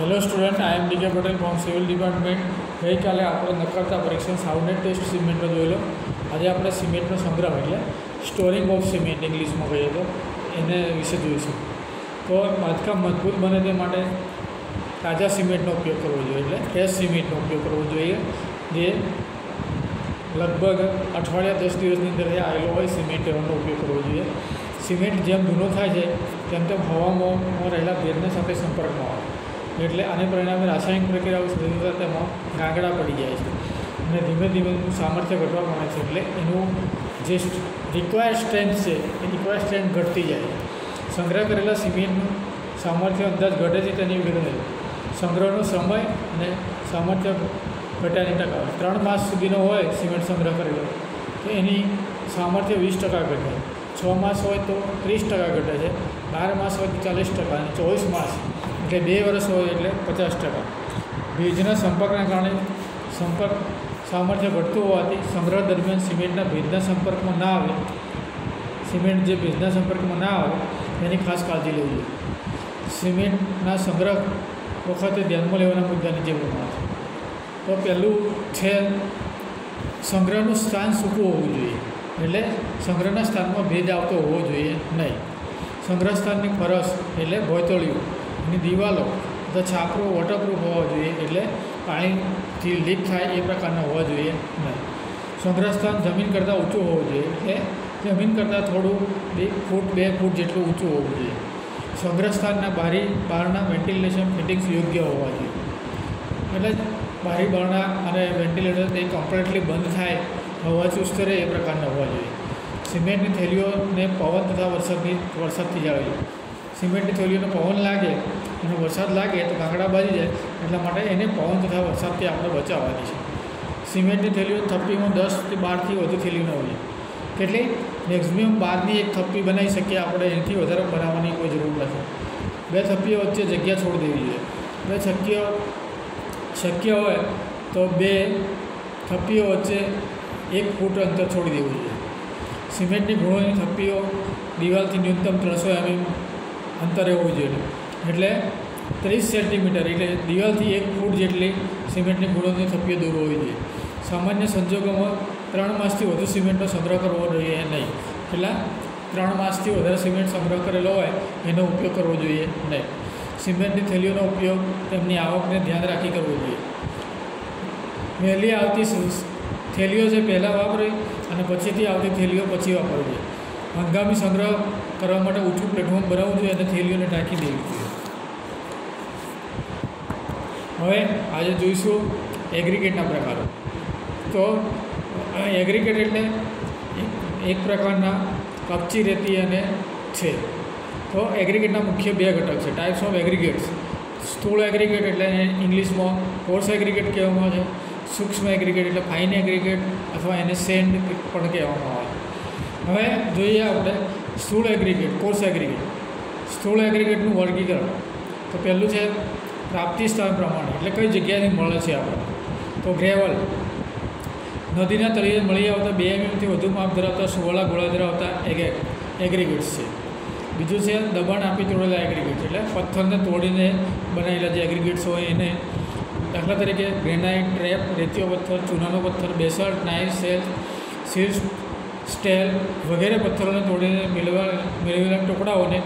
Hello student I am D K Patel from civil department ગઈકાલે આપણે નકરતા પરીક્ષણ સાઉન્ડેડ test સિમેન્ટનો જોયેલો. આજે આપણે સિમેન્ટનો સંગ્રહ એટલે સ્ટોરિંગ ઓફ સિમેન્ટ ઇંગ્લિશમાં કહીએ તો. એને વિશે જોઈશું. તો બાંધકામ મજબૂત બને તે માટે તાજા સિમેન્ટનો ઉપયોગ કરવો જોઈએ એટલે ફ્રેશ સિમેન્ટનો ઉપયોગ કરવો જોઈએ. જે લગભગ અઠવાડિયા દસ દિવસની અંદર આવેલો હોય સિમેન્ટ એવાનો ઉપયોગ કરવો જોઈએ. સિમેન્ટ જેમ જૂનો થાય છે, તેમ તેમ હવામાં રહેલા ભેદને સાથે સંપર્કમાં આવે. એટલે આને પરિણામે રાસાયણિક પ્રક્રિયાઓ થતા તેમાં ગાંગડા પડી જાય છે. અને ધીમે ધીમે એનું સામર્થ્ય ઘટવા માંડે છે. એટલે એનું જે રિક્વાયર્ડ સ્ટ્રેન્થ છે, એ રિક્વાયર્ડ સ્ટ્રેન્થ ઘટતી જાય છે. સંગ્રહ કરેલા સિમેન્ટનું સામર્થ્ય અંદાજ ઘટે છે તેની વિરુદ્ધ સંગ્રહનો સમય અને સામર્થ્ય ઘટ્યાની ટકા ત્રણ માસ સુધીનો હોય સિમેન્ટ સંગ્રહ કરેલો, તો એની સામર્થ્ય વીસ ટકા ઘટે. છ માસ હોય તો ત્રીસ ટકા ઘટે છે. બાર માસ હોય તો ચાલીસ ટકા. અને ચોવીસ માસ એટલે બે વર્ષ હોય એટલે પચાસ ટકા. ભેજના સંપર્કના કારણે સંપર્ક સામર્થ્ય ઘટતું હોવાથી સંગ્રહ દરમિયાન સિમેન્ટના ભેજના સંપર્કમાં ના આવે. સિમેન્ટ જે ભેજના સંપર્કમાં ના આવે, એની ખાસ કાળજી લેવી જોઈએ. સિમેન્ટના સંગ્રહ વખતે ધ્યાનમાં લેવાના મુદ્દાની જે પ્રમાણે છે. તો પહેલું છે, સંગ્રહનું સ્થાન સૂકું હોવું જોઈએ. એટલે સંગ્રહના સ્થાનમાં ભેજ આવતો હોવો જોઈએ નહીં. સંગ્રહ સ્થાનની ફરસ એટલે ભોયતળિયું. એની દિવાલો અથવા છાપરો વોટરપ્રૂફ હોવા જોઈએ, એટલે પાણીથી લીક થાય એ પ્રકારના હોવા જોઈએ નહીં. સંગ્રહસ્થાન જમીન કરતાં ઊંચું હોવું જોઈએ, એટલે જમીન કરતાં થોડું બે ફૂટ બે ફૂટ જેટલું ઊંચું હોવું જોઈએ. સંગ્રહસ્થાનના બારી બહારના વેન્ટિલેશન ફિટિંગ્સ યોગ્ય હોવા જોઈએ. એટલે બારી, બારણા અને વેન્ટિલેટર તે કમ્પ્લીટલી બંધ થાય, હવા ચુસ્ત રહે એ પ્રકારના હોવા જોઈએ. સિમેન્ટની થેલીઓને પવન તથા વરસાદની, વરસાદથી જાળવી સિમેન્ટની થેલીઓને પવન લાગે અને વરસાદ લાગે તો કાંકડા બાજી જાય, એટલા માટે એને પવન તથા વરસાદથી આપણે બચાવવાની છે. સિમેન્ટની થેલીઓ થપ્પીમાં દસથી બારથી વધુ થેલી ન હોય. કેટલી? મેક્સિમમ બારની એક થપ્પી બનાવી શકીએ, આપણે એનાથી વધારે બનાવવાની કોઈ જરૂર નથી. બે થપ્પીઓ વચ્ચે જગ્યા છોડી દેવી જોઈએ. બે શક્ય શક્ય હોય તો બે થપ્પીઓ વચ્ચે એક ફૂટ અંતર છોડી દેવું જોઈએ. સિમેન્ટની ગુણોની થપ્પીઓ દિવાલથી ન્યૂનતમ ત્રણસો એમએમ અંતરે હોવું જોઈએ. એટલે ત્રીસ સેન્ટીમીટર એટલે દિવાલથી એક ફૂટ જેટલી સિમેન્ટની ગુણોની થપ્પીઓ દૂર હોવી જોઈએ. સામાન્ય સંજોગોમાં ત્રણ માસથી વધુ સિમેન્ટનો સંગ્રહ કરવો જોઈએ નહીં. એટલા ત્રણ માસથી વધારે સિમેન્ટ સંગ્રહ કરેલો હોય, એનો ઉપયોગ કરવો જોઈએ નહીં. સિમેન્ટની થેલીઓનો ઉપયોગ તેમની આવકને ધ્યાન રાખી કરવો જોઈએ. વહેલી આવતી થેલીઓ છે પહેલાં વાપરે અને પછીથી આવતી થેલીઓ પછી વાપરવી. જોઈએ હંગામી સંગ્રહ કરવા માટે ઊંચું પ્લેટફોર્મ બનાવવું જોઈએ અને થેલીઓને ટાંકી દેવી જોઈએ. હવે આજે જોઈશું એગ્રીગેટના પ્રકારો. તો એગ્રીગેટ એટલે એક પ્રકારના કપચી રેતી અને છે. તો એગ્રીગેટના મુખ્ય બે ઘટક છે. ટાઈપ્સ ઓફ એગ્રીગેટ્સ સ્થૂળ એગ્રીગેટ એટલે ઇંગ્લિશમાં કોર્સ એગ્રીગેટ કહેવામાં આવે છે. સૂક્ષ્મ એગ્રીગેટ એટલે ફાઇન એગ્રીગેટ અથવા એને સેન્ડ પણ કહેવામાં આવે હવે જોઈએ આપણે સ્થૂળ એગ્રીગેટ કોર્સ એગ્રીગેટ સ્થૂળ એગ્રીગેટનું વર્ગીકરણ. તો પહેલું છે પ્રાપ્તિ સ્થાન પ્રમાણે, એટલે કઈ જગ્યાએથી મળે છે આપણે? તો ગ્રેવલ. નદીના તળિયે મળી આવતા બે એમએમથી વધુ માપ ધરાવતા સુવાળા ગોળા ધરાવતા એગે એગ્રીગેટ્સ છે. બીજું છે દબાણ આપી તોડેલા એગ્રીગેટ્સ એટલે પથ્થરને તોડીને બનાવેલા જે એગ્રીગેટ્સ હોય એને દાખલા તરીકે ગ્રેનાઇટ ટ્રેપ રેતીયો પથ્થર, ચૂનાનો પથ્થર બેસલ્ટ નાઇલ સેલ સીલ સ્ટેલ વગેરે પથ્થરોને તોડીને મેળવેલા મેળવેલા ટુકડાઓને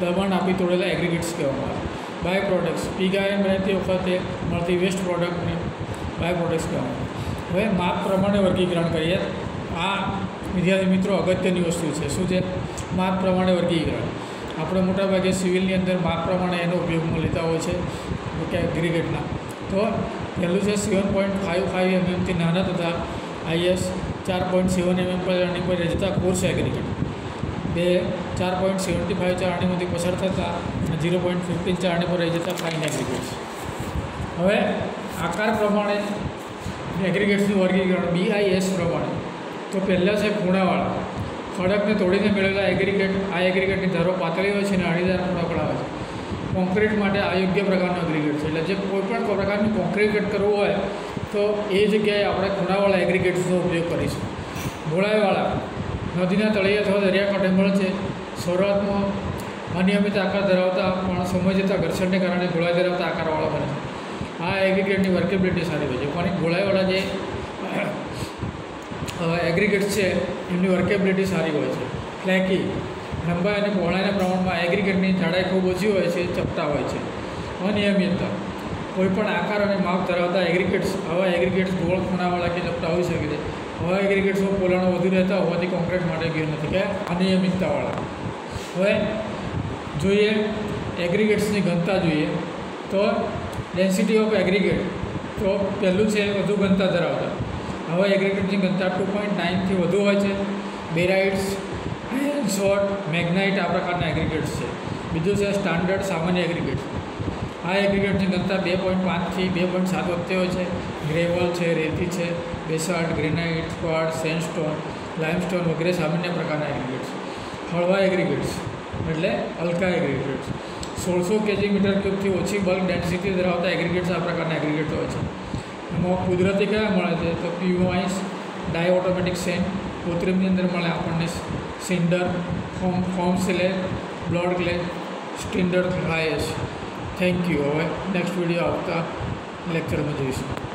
દબાણ આપી તોડેલા એગ્રીગેટ્સ કહેવામાં આવે. બાય પ્રોડક્ટ્સ પીગાયન બનાવતી વખતે મળતી વેસ્ટ પ્રોડક્ટને બાય પ્રોડક્ટ્સ કહેવામાં હવે માપ પ્રમાણે વર્ગીકરણ કરીએ. આ, વિદ્યાર્થી મિત્રો, અગત્યની વસ્તુ છે. શું છે? માપ પ્રમાણે વર્ગીકરણ. આપણે મોટાભાગે સિવિલની અંદર માપ પ્રમાણે એનો ઉપયોગમાં લેતા હોય છે, કે એગ્રીગેટના તો પહેલું છે સેવન પોઈન્ટ ફાઇવ ફાઇવ એમએમથી નાના તથા આઈએસ ચાર પોઈન્ટ સેવન એમએમ પર રનિંગ પર રહેતા કોર્સ એગ્રીગેટ બે, ચાર પોઈન્ટ સેવન્ટી ફાઇવ ચારણીમાંથી પસાર થતા અને ઝીરો પોઈન્ટ ફિફ્ટીન ચારણી પર રહી જતા ફાઇન એગ્રીગેટ્સ હવે આકાર પ્રમાણે એગ્રીગેટ્સનું વર્ગીકરણ બીઆઈએસ પ્રમાણે. તો પહેલાં છે ખૂણાવાળા. ખડકને તોડીને મેળવેલા એગ્રીગેટ આ એગ્રીગેટની ધારો પાતળી હોય છે અને અણીદાર ખૂણા હોય છે. કોન્ક્રીટ માટે અયોગ્ય પ્રકારનો એગ્રીગેટ છે. એટલે જે કોઈપણ પ્રકારનું કોન્ક્રીટ કરવું હોય તો એ જગ્યાએ આપણે ખૂણાવાળા એગ્રીગેટ્સનો ઉપયોગ કરીશું. ગોળાઈવાળા નદીના તળિયે અથવા દરિયાકાંઠે મળે છે. શરૂઆતમાં અનિયમિત આકાર ધરાવતા પણ સમય જતાં ઘર્ષણને કારણે ગોળાઈ ધરાવતા આકારવાળા બને છે. આ એગ્રીગેટની વર્કેબિલિટી સારી હોય છે. પણ ગોળાઈવાળા જે એગ્રીગેટ્સ છે, એમની વર્કેબિલિટી સારી હોય છે. ફ્લેકી, લંબાઈ અને પહોળાઈના પ્રમાણમાં એગ્રીગેટની જાડાઈ ખૂબ ઓછી હોય છે, ચપટા હોય છે. અનિયમિતતા. કોઈપણ આકાર અને માપ ધરાવતા એગ્રીગેટ્સ હવા એગ્રીગેટ્સ ગોળ ખૂણાવાળા કે ચપટા હોઈ શકે છે. હવા એગ્રીગેટ્સમાં પોલાણો વધુ રહેતા હોવાથી કોન્ક્રીટ માટે ગયો નથી. કે અનિયમિતતાવાળા. હવે જોઈએ એગ્રીગેટ્સની ઘનતા જોઈએ. તો ડેન્સિટી ઓફ એગ્રીગેટ તો પહેલું છે વધુ ઘનતા ધરાવતા. હવા એગ્રીગેટની ઘનતા ટુ પોઈન્ટ નાઇનથી વધુ હોય છે. બેરાઇટ્સ શોર્ટ મેગ્નાઇટ આ પ્રકારના એગ્રીગેટ્સ છે. બીજું છે સ્ટાન્ડર્ડ સામાન્ય એગ્રીગેટ આ એગ્રીગેટની ઘનતા બે પોઈન્ટ પાંચથી બે પોઈન્ટ સાત વખતે હોય છે. ગ્રેવલ છે, રેતી છે બેસાલ્ટ ગ્રેનાઇટ, સ્ક્વાડ, સેન્ડસ્ટોન, લાઇમસ્ટોન વગેરે સામાન્ય પ્રકારના એગ્રીગેટ્સ. હળવા એગ્રીગેટ્સ એટલે હલકા એગ્રીગેટ્સ. સોળસો કેજી મીટર ક્યુબથી ઓછી બલ્ક ડેન્સિટી ધરાવતા એગ્રીગેટ્સ આ પ્રકારના એગ્રીગેટ હોય છે. એમાં કુદરતી કયા મળે છે? તો પ્યુઆઇસ ડાય ઓટોમેટિક સેન્ટ કૃત્રિમની અંદર મળે આપણને સિન્ડર, ફોમ ફોર્મ સિલે બ્લોડ ક્લે સ્ટિન્ડર હાયસ થેન્ક યુ હવે નેક્સ્ટ વીડિયો આવતા લેક્ચરમાં જોઈશું